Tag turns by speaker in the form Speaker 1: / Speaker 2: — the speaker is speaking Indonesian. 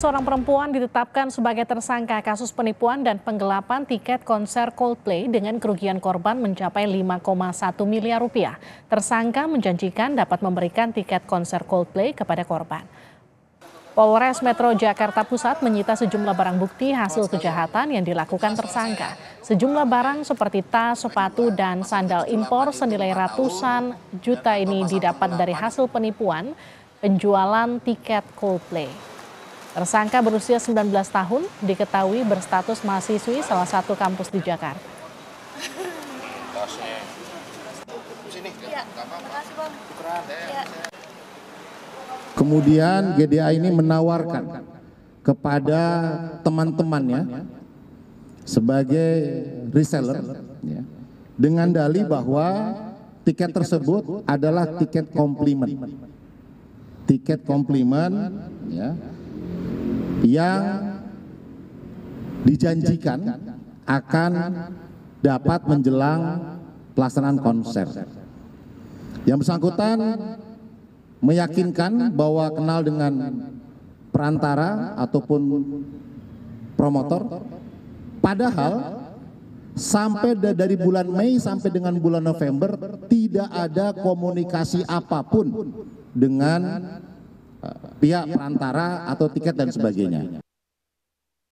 Speaker 1: Seorang perempuan ditetapkan sebagai tersangka kasus penipuan dan penggelapan tiket konser Coldplay dengan kerugian korban mencapai 5,1 miliar rupiah. Tersangka menjanjikan dapat memberikan tiket konser Coldplay kepada korban. Polres Metro Jakarta Pusat menyita sejumlah barang bukti hasil kejahatan yang dilakukan tersangka. Sejumlah barang seperti tas, sepatu, dan sandal impor senilai ratusan juta ini didapat dari hasil penipuan penjualan tiket Coldplay. Tersangka berusia 19 tahun diketahui berstatus mahasiswi salah satu kampus di Jakarta.
Speaker 2: Kemudian GDA ini menawarkan kepada teman-temannya sebagai reseller ya, dengan dalih bahwa tiket tersebut adalah tiket komplimen. Tiket komplimen ya, yang dijanjikan akan dapat menjelang pelaksanaan konser. Yang bersangkutan meyakinkan bahwa kenal dengan perantara ataupun promotor, padahal sampai dari bulan Mei sampai dengan bulan November tidak ada komunikasi apa pun dengan pihak perantara atau tiket dan sebagainya